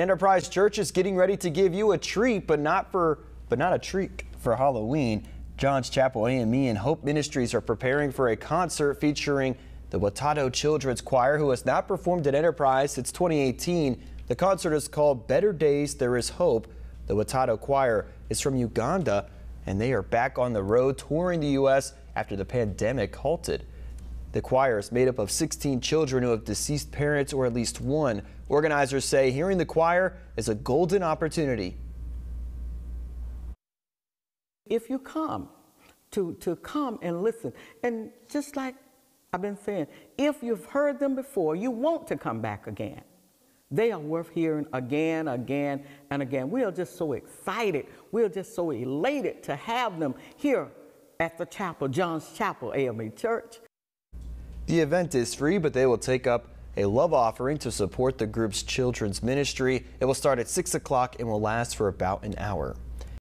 Enterprise Church is getting ready to give you a treat, but not for but not a treat for Halloween. Johns Chapel AME and Hope Ministries are preparing for a concert featuring the Watoto Children's Choir, who has not performed at Enterprise since 2018. The concert is called Better Days There Is Hope. The Watoto Choir is from Uganda, and they are back on the road touring the U.S. after the pandemic halted. The choir is made up of 16 children who have deceased parents or at least one. Organizers say hearing the choir is a golden opportunity. If you come to, to come and listen, and just like I've been saying, if you've heard them before, you want to come back again. They are worth hearing again, again, and again. We are just so excited. We are just so elated to have them here at the chapel, Johns Chapel AME Church. The event is free, but they will take up a love offering to support the group's children's ministry. It will start at 6 o'clock and will last for about an hour.